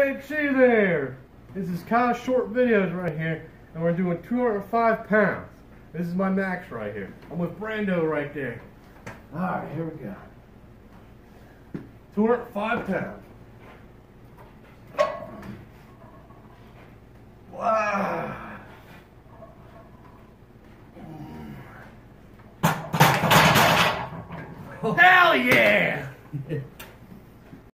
Hey, see there. This is kind of short videos right here, and we're doing 205 pounds. This is my max right here. I'm with Brando right there. All right, here we go. 205 pounds. Wow. Hell yeah!